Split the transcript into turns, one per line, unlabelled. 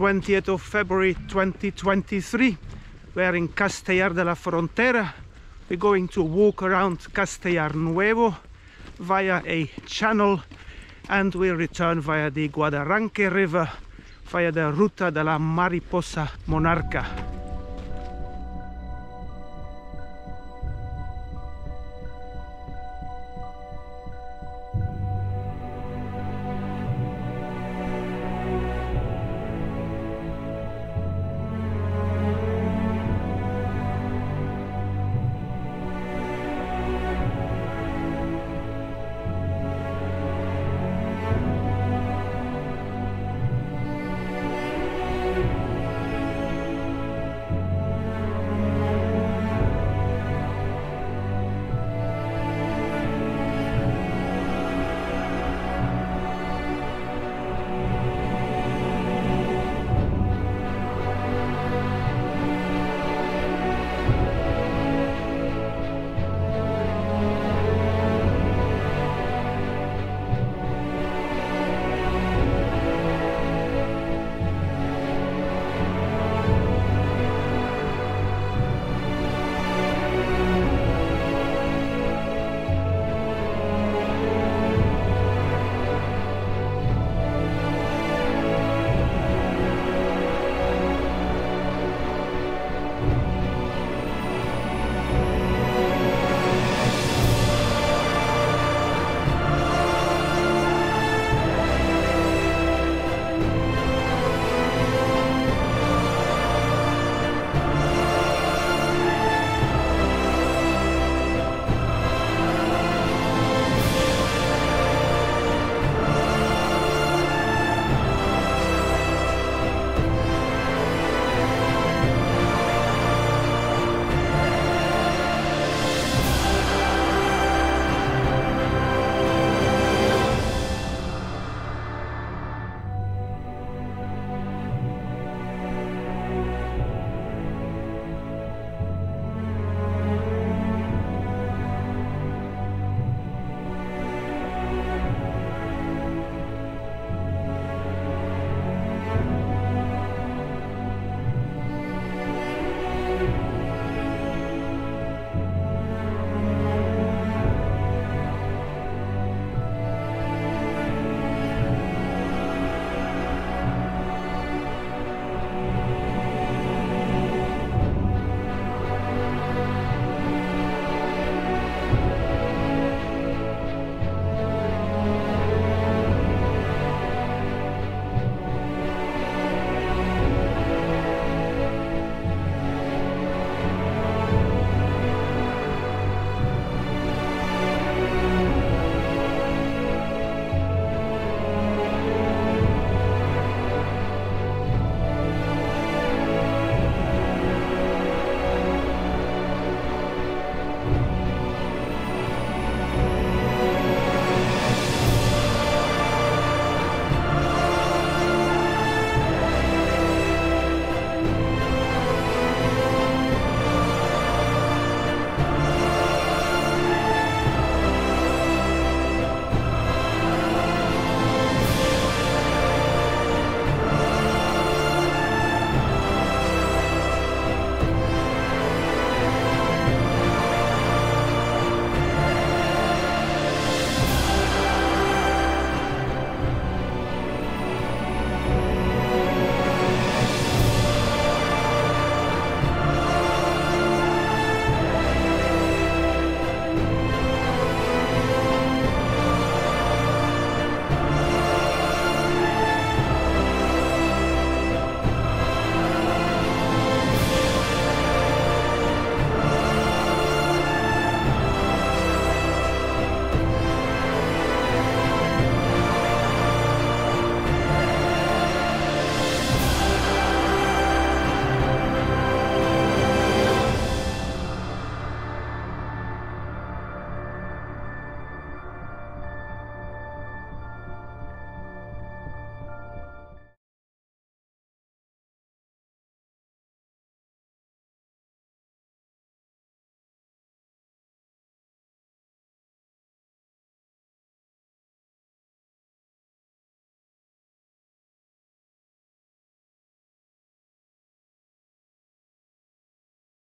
20th of February 2023. We're in Castellar de la Frontera. We're going to walk around Castellar Nuevo via a channel and we'll return via the Guadarranque River via the Ruta de la Mariposa Monarca.